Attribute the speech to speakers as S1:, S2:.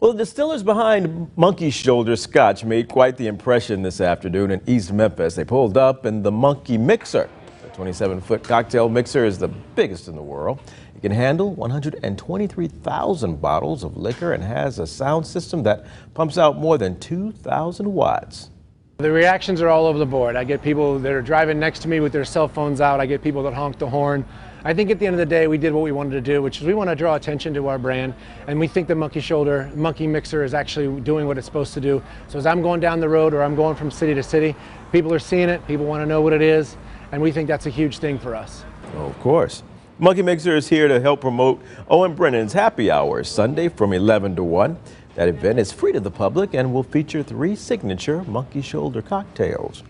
S1: Well, the distillers behind Monkey Shoulder Scotch made quite the impression this afternoon in East Memphis. They pulled up in the Monkey Mixer. The 27-foot cocktail mixer is the biggest in the world. It can handle 123,000 bottles of liquor and has a sound system that pumps out more than 2,000 watts.
S2: The reactions are all over the board. I get people that are driving next to me with their cell phones out. I get people that honk the horn. I think at the end of the day, we did what we wanted to do, which is we want to draw attention to our brand. And we think the Monkey Shoulder, Monkey Mixer is actually doing what it's supposed to do. So as I'm going down the road or I'm going from city to city, people are seeing it, people want to know what it is, and we think that's a huge thing for us.
S1: Of course. Monkey Mixer is here to help promote Owen Brennan's Happy Hour Sunday from 11 to 1. That event is free to the public and will feature three signature Monkey Shoulder cocktails.